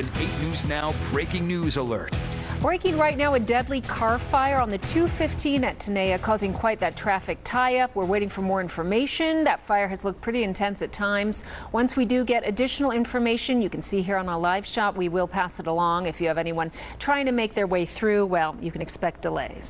An 8 News Now breaking news alert. Breaking right now, a deadly car fire on the 215 at Tenaya, causing quite that traffic tie-up. We're waiting for more information. That fire has looked pretty intense at times. Once we do get additional information, you can see here on our live shot, we will pass it along. If you have anyone trying to make their way through, well, you can expect delays.